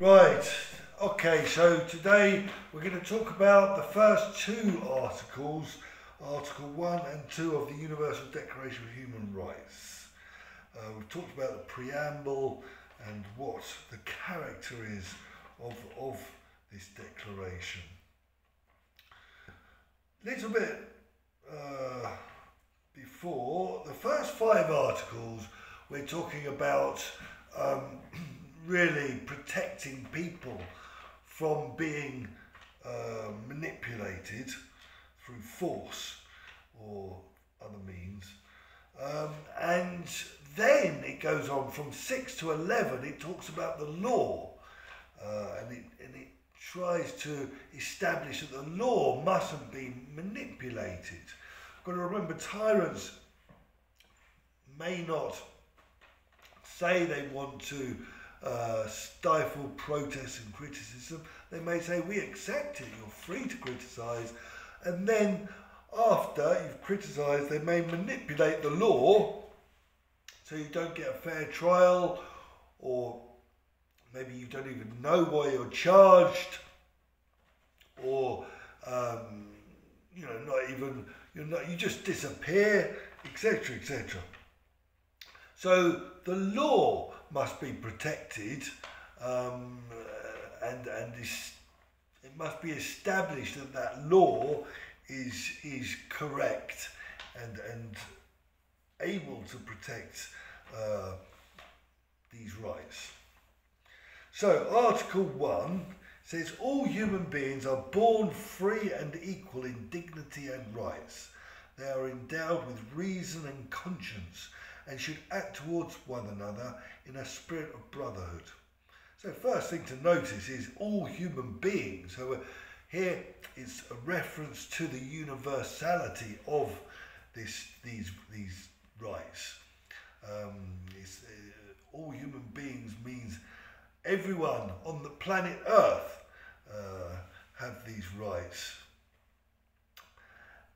Right, okay, so today we're going to talk about the first two articles, Article 1 and 2 of the Universal Declaration of Human Rights. Uh, we've talked about the preamble and what the character is of, of this declaration. Little bit uh, before, the first five articles, we're talking about um, really protecting people from being uh, manipulated through force or other means. Um, and then it goes on from 6 to 11, it talks about the law. Uh, and, it, and it tries to establish that the law mustn't be manipulated. Got to remember, tyrants may not say they want to uh, stifle protest and criticism. They may say, we accept it, you're free to criticise. And then after you've criticised, they may manipulate the law so you don't get a fair trial or maybe you don't even know why you're charged or um, you know not even you're not you just disappear etc etc so the law must be protected um, and, and it must be established that that law is, is correct and, and able to protect uh, these rights. So, Article 1 says all human beings are born free and equal in dignity and rights. They are endowed with reason and conscience and should act towards one another in a spirit of brotherhood. So, first thing to notice is all human beings. So, here it's a reference to the universality of this, these, these rights. Um, uh, all human beings means everyone on the planet Earth uh, have these rights.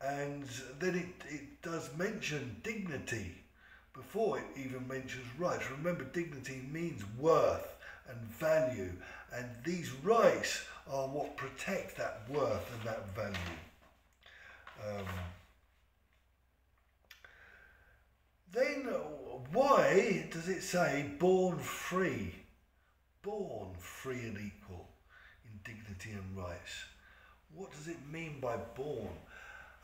And then it, it does mention dignity before it even mentions rights. Remember, dignity means worth and value, and these rights are what protect that worth and that value. Um, then, why does it say born free? Born free and equal in dignity and rights. What does it mean by born?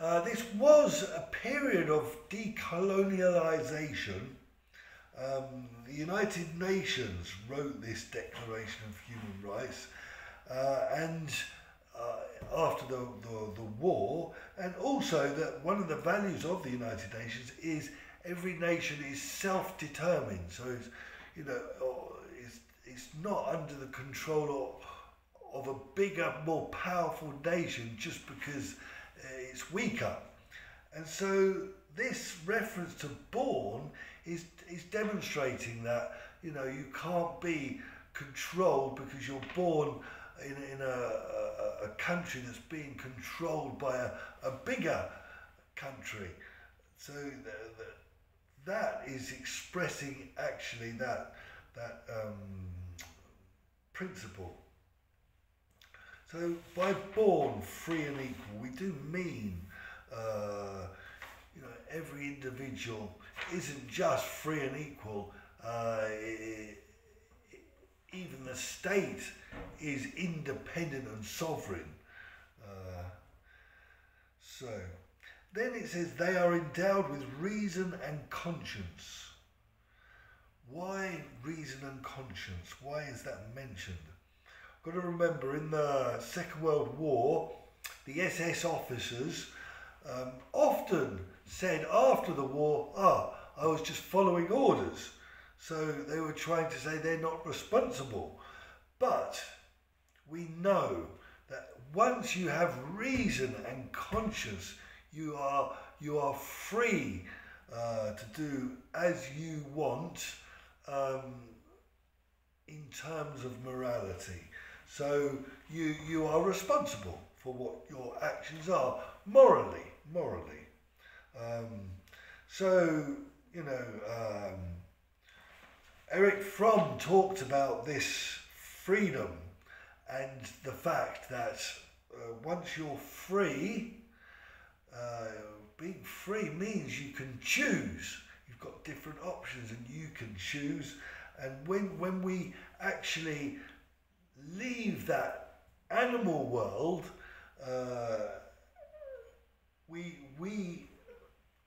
Uh, this was a period of decolonialization. Um, the United Nations wrote this Declaration of Human Rights, uh, and uh, after the, the, the war, and also that one of the values of the United Nations is every nation is self-determined. So it's, you know, it's, it's not under the control of, of a bigger, more powerful nation just because it's weaker. And so this reference to born is, is demonstrating that, you know, you can't be controlled because you're born in, in a, a, a country that's being controlled by a, a bigger country. So the, the, that is expressing actually that, that um, principle. So by born free and equal, we do mean, uh, you know, every individual isn't just free and equal. Uh, it, even the state is independent and sovereign. Uh, so then it says they are endowed with reason and conscience. Why reason and conscience? Why is that mentioned? Got to remember in the Second World War, the SS officers um, often said after the war, ah, I was just following orders. So they were trying to say they're not responsible. But we know that once you have reason and conscience, you are, you are free uh, to do as you want um, in terms of morality. So you, you are responsible for what your actions are morally, morally. Um, so, you know, um, Erich Fromm talked about this freedom and the fact that uh, once you're free, uh, being free means you can choose. You've got different options and you can choose. And when, when we actually leave that animal world, uh, we, we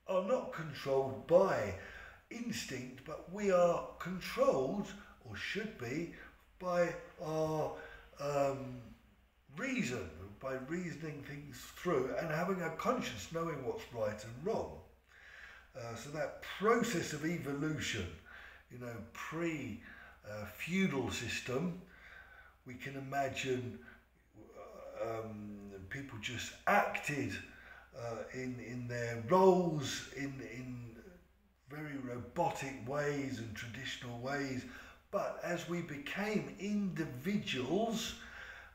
are not controlled by instinct, but we are controlled, or should be, by our um, reason, by reasoning things through and having a conscience, knowing what's right and wrong. Uh, so that process of evolution, you know, pre uh, feudal system, we can imagine um, people just acted uh, in in their roles in in very robotic ways and traditional ways. But as we became individuals,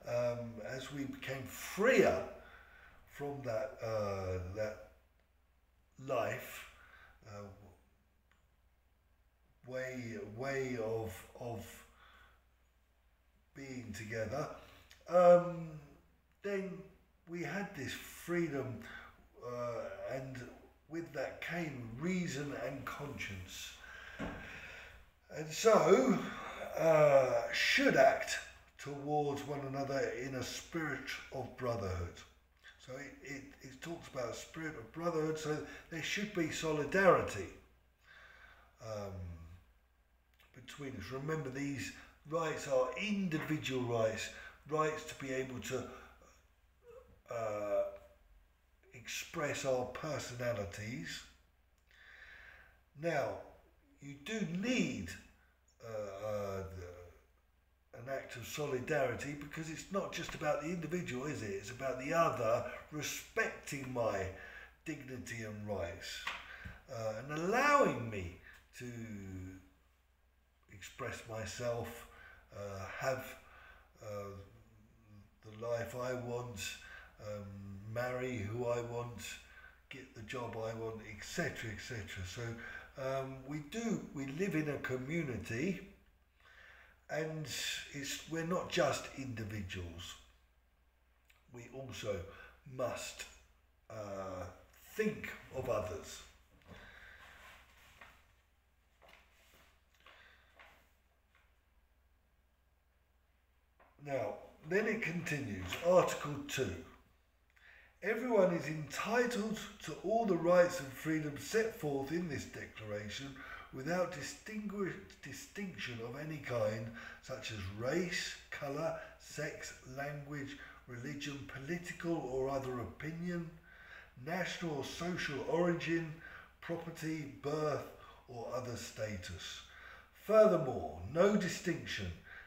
um, as we became freer from that uh, that life uh, way way of of being together, um, then we had this freedom, uh, and with that came reason and conscience. And so, uh, should act towards one another in a spirit of brotherhood. So it, it, it talks about a spirit of brotherhood, so there should be solidarity um, between us. Remember, these rights are individual rights, rights to be able to uh, express our personalities. Now, you do need uh, uh, an act of solidarity because it's not just about the individual, is it? It's about the other respecting my dignity and rights uh, and allowing me to express myself, uh, have uh, the life I want, um, marry who I want, get the job I want, etc., etc. So um, we do, we live in a community and it's, we're not just individuals. We also must uh, think of others. Now, then it continues, Article 2. Everyone is entitled to all the rights and freedoms set forth in this declaration without distinction of any kind, such as race, colour, sex, language, religion, political or other opinion, national or social origin, property, birth, or other status. Furthermore, no distinction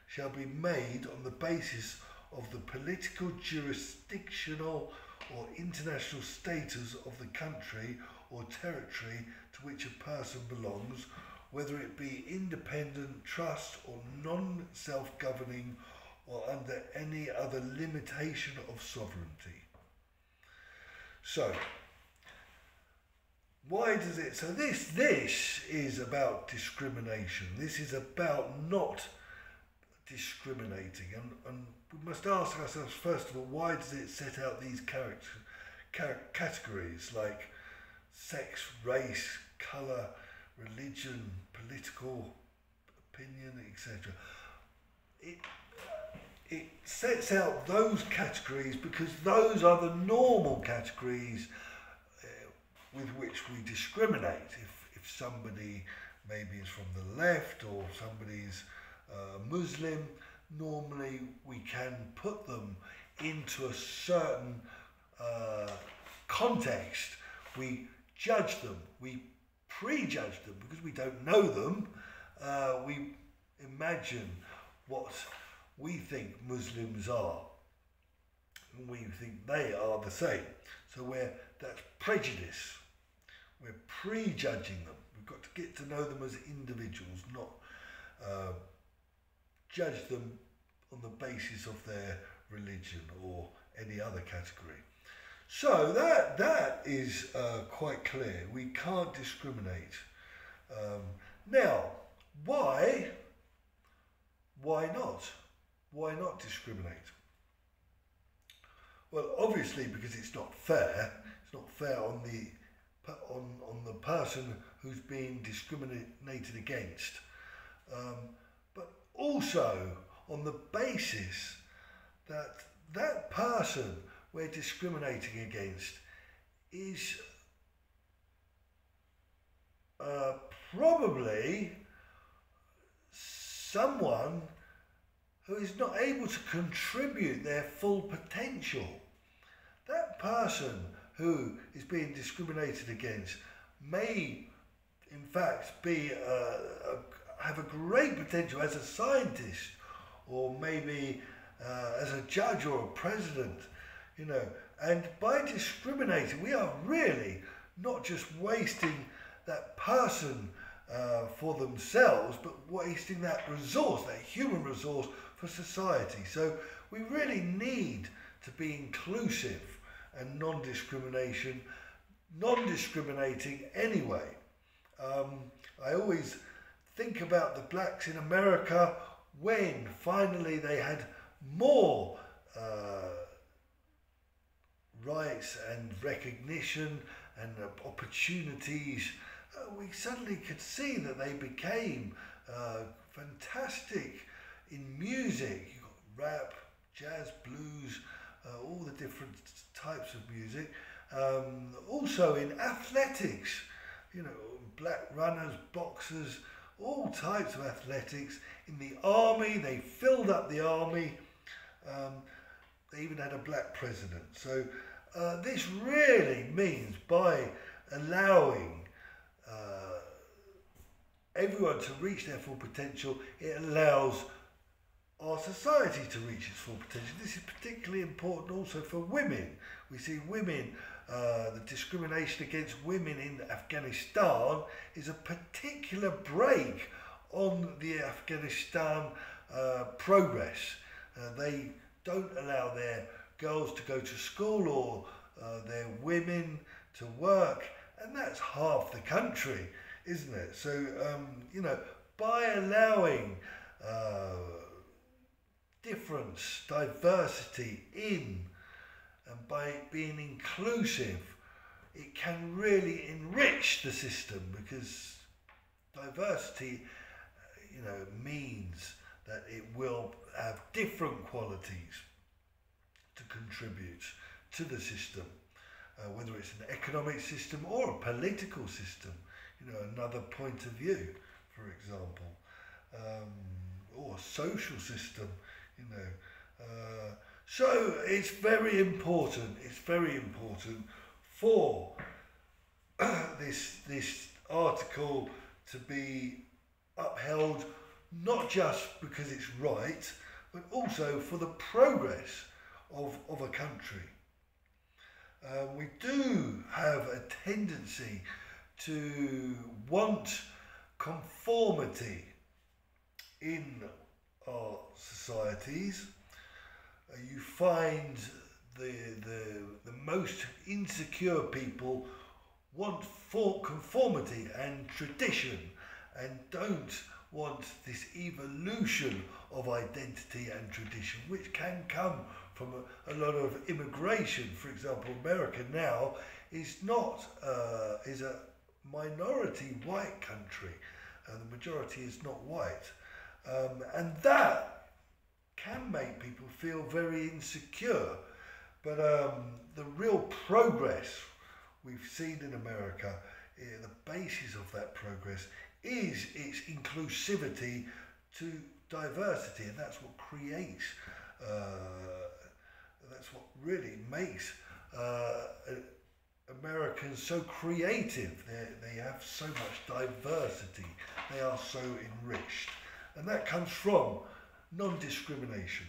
shall be made on the basis of the political, jurisdictional, or international status of the country or territory to which a person belongs, whether it be independent, trust, or non self governing, or under any other limitation of sovereignty. So, why does it? So this this is about discrimination. This is about not discriminating, and, and we must ask ourselves first of all, why does it set out these character, categories like sex, race, colour, religion, political opinion, etc. It, it sets out those categories because those are the normal categories uh, with which we discriminate. If, if somebody maybe is from the left or somebody's uh, Muslim, normally we can put them into a certain uh, context. We judge them, we prejudge them because we don't know them. Uh, we imagine what we think Muslims are, and we think they are the same. So we're that's prejudice. We're prejudging them. We've got to get to know them as individuals, not uh, judge them on the basis of their religion or any other category. So that that is uh, quite clear. We can't discriminate. Um, now, why? Why not? why not discriminate? Well, obviously because it's not fair. It's not fair on the on on the person who's being discriminated against, um, also on the basis that that person we're discriminating against is uh, probably someone who is not able to contribute their full potential. That person who is being discriminated against may, in fact, be a, have a great potential as a scientist or maybe uh, as a judge or a president, you know. And by discriminating, we are really not just wasting that person uh, for themselves, but wasting that resource, that human resource for society. So we really need to be inclusive and non-discrimination, non-discriminating anyway. Um, I always think about the blacks in America when finally they had more uh, rights and recognition and uh, opportunities, uh, we suddenly could see that they became uh, fantastic in music. You've got rap, jazz, blues, uh, all the different types of music. Um, also in athletics, you know, black runners, boxers, all types of athletics. In the army, they filled up the army. Um, they even had a black president. So uh, this really means by allowing uh, everyone to reach their full potential, it allows our society to reach its full potential. This is particularly important also for women. We see women, uh, the discrimination against women in Afghanistan is a particular break on the Afghanistan uh, progress. Uh, they don't allow their girls to go to school or uh, their women to work, and that's half the country, isn't it? So, um, you know, by allowing uh, difference, diversity in, and by being inclusive, it can really enrich the system because diversity, you know, means that it will have different qualities to contribute to the system, uh, whether it's an economic system or a political system, you know, another point of view, for example, um, or a social system, you know. Uh, so it's very important, it's very important for this, this article to be upheld not just because it's right, but also for the progress of, of a country. Uh, we do have a tendency to want conformity in our societies. Uh, you find the, the, the most insecure people want for conformity and tradition and don't want this evolution of identity and tradition, which can come from a, a lot of immigration. For example, America now is not uh, is a minority white country, and the majority is not white, um, and that can make people feel very insecure. But um, the real progress we've seen in America, uh, the basis of that progress is its inclusivity to diversity, and that's what creates, uh, that's what really makes uh, Americans so creative. They, they have so much diversity, they are so enriched, and that comes from non discrimination.